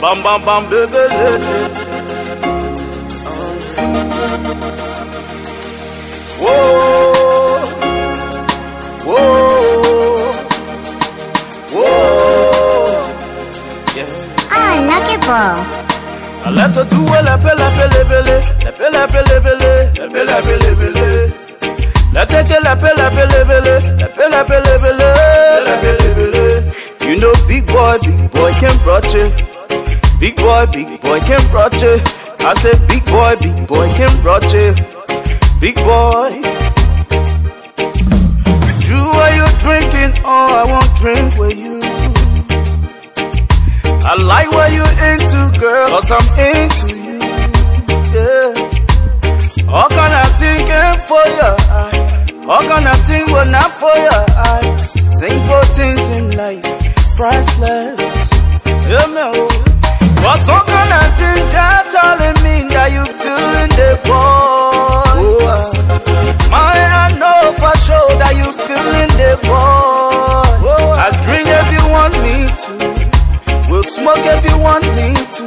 Bam bam bam baby. Whoa, whoa, whoa. Yeah. Ah. I let her do a pele pele pele, la pele pele pele. La tete la pele pele pele, la pele pele pele, la pele pele. You know big boy, big boy can brought you. Big boy, big boy can brought you. I said big boy, big boy can brought you. Big boy. You are you drinking? Oh, I won't drink with you. I like what you into, girl, cause I'm into you. Boy. Oh, ah. my, for sure that you feeling the boy. Oh, I drink if you want me to. We'll smoke if you want me to.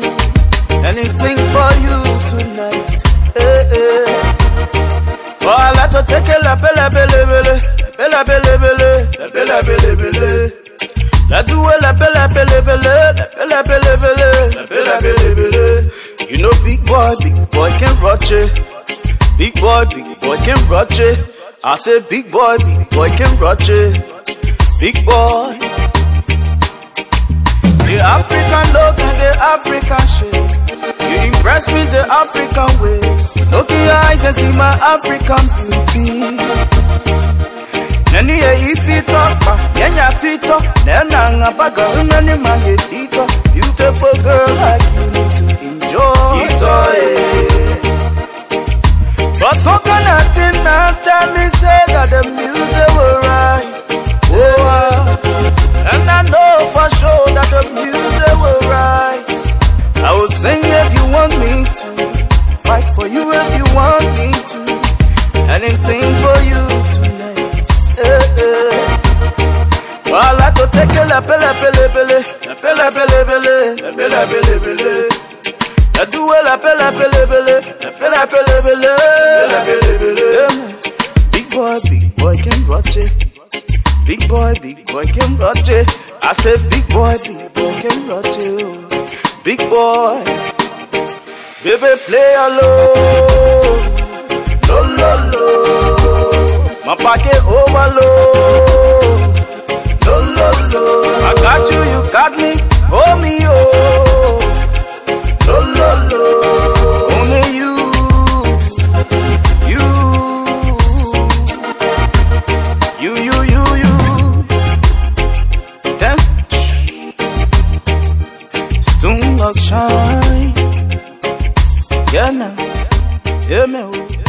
Anything for you tonight. Eh, eh. Oh, I like to take a la pele pele pele, pele pele pele, pele pele pele. La do a la pele pele pele, pele pele pele, pele pele pele. You know, big boy, big boy can rock it. Big boy, big boy can rock it. I say, big boy, big boy can rock it. Big boy. The African look and the African shape. You impress me the African way. Look in your eyes and see my African beauty. Nani ya ifito, ah, pa yenya fito, nena ngapaga unani manye fito. Beautiful girl like I like to take a la pele pele pele, la pele pele pele, la pele pele pele. La do la pele pele pele, pele pele pele, la pele pele. Big boy, big boy can rock it. Big boy, big boy can rock it. I said big boy, big boy can rock it. Big boy, baby play alone. Lo lo lo, me oh. Only you, you. You, you, you, like shine. Yeah, now. Yeah, man.